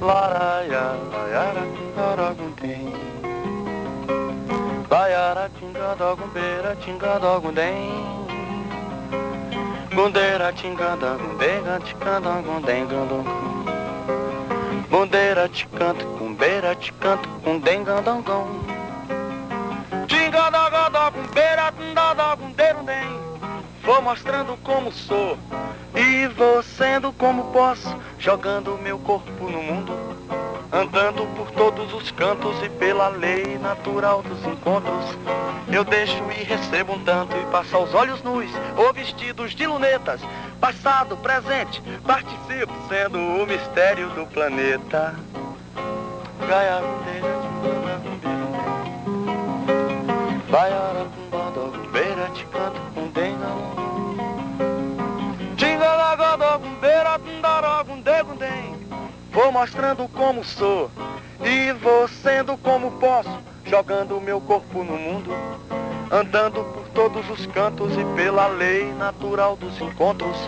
Laraia, laiara, aragundem. Laiara, tingada, gumbeira, tingada, gundem. Gundeira, tingada, gumbega, ticanda, gundem, gandom. Bundeira, ticanta, cumbeira, ticanta, gundem, gandongão. Tingada, gada, gumbeira, tindada, gundeirundem. Vou mostrando como sou e vou sendo como posso, jogando meu corpo no mundo, andando por todos os cantos e pela lei natural dos encontros. Eu deixo e recebo um tanto e passo aos olhos nus ou vestidos de lunetas, passado, presente, participo sendo o mistério do planeta. Gaia, Vou mostrando como sou e vou sendo como posso, jogando meu corpo no mundo, andando por todos os cantos e pela lei natural dos encontros.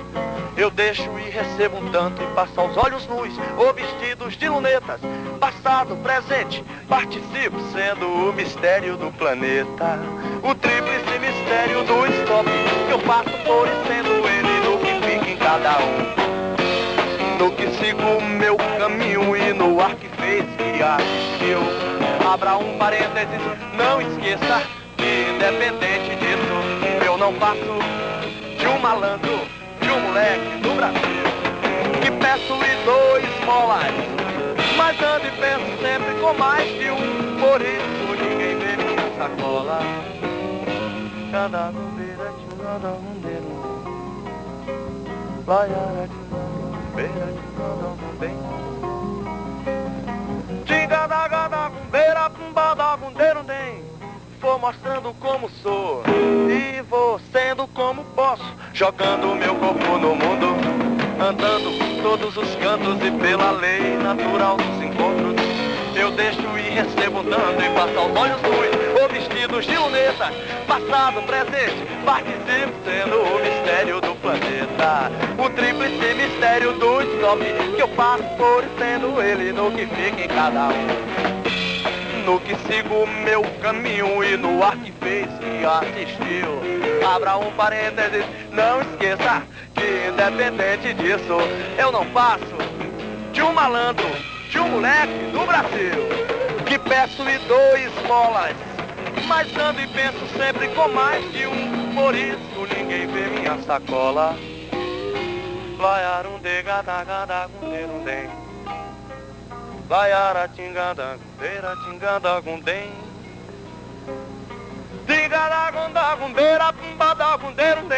Eu deixo e recebo um tanto e passo aos olhos nus ou vestidos de lunetas. Passado, presente, participo sendo o mistério do planeta. O tríplice mistério do stop que eu faço por e sendo assistiu. Abra um parênteses, não esqueça que independente disso, eu não passo de um malandro de um moleque do Brasil que peço e dou esmolas, mas ando e penso sempre com mais de um, por isso ninguém vê minha sacola. Cada bombeira de um cada bombeiro, laiara de um bombeira de cada bombeiro. Mostrando como sou. E vou sendo como posso, jogando meu corpo no mundo, andando por todos os cantos e pela lei natural dos encontros. Eu deixo e recebo dando e passo aos olhos nus, ou vestidos de luneta, passado, presente, participo sendo o mistério do planeta. O tríplice mistério do stop que eu passo por sendo ele no que fica em cada um no que sigo meu caminho e no ar que fez que assistiu. Abra um parênteses, não esqueça que independente disso, eu não passo de um malandro, de um moleque do Brasil, que peço e dou esmolas, mas ando e penso sempre com mais de um, por isso ninguém vê minha sacola. Vai Laiara tingada, beira tingada gundem. Tingada gunda gumbeira, pumbada gundeiro tem.